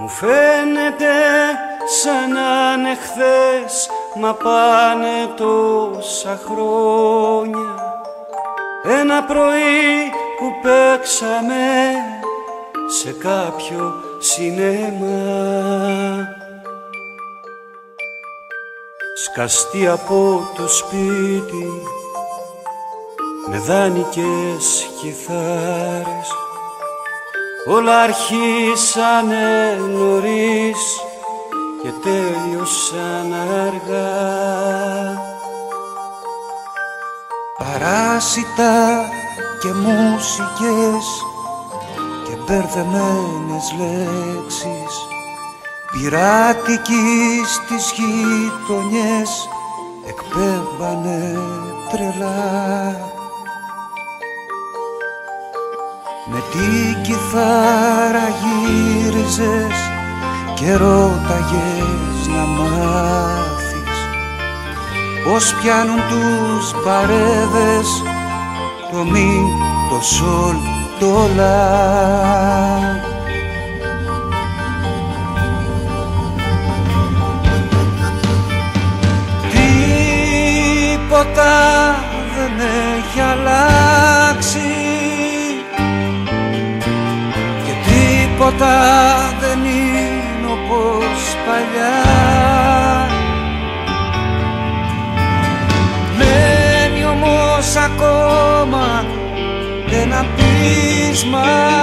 Μου φαίνεται σαν να είναι χθες Μα πάνε τόσα χρόνια. Ένα πρωί που παίξαμε σε κάποιο σινέμα. Σκαστεί από το σπίτι με δάνεικες κιθάρες Όλα αρχίσανε νωρίς και τέλειωσαν αργά. Παράσιτα και μουσικές και μπερδεμένες λέξεις. Πειράτικοι στις γειτονιές εκπέμπανε τρελά Με την κιθάρα γύριζες και ρώταγες να μάθεις Πώς πιάνουν τους παρέδες το μη, το σολ, το λα Τίποτα δεν έχει τίποτα δεν είναι όπως παλιά. Μένει όμως ακόμα ένα πείσμα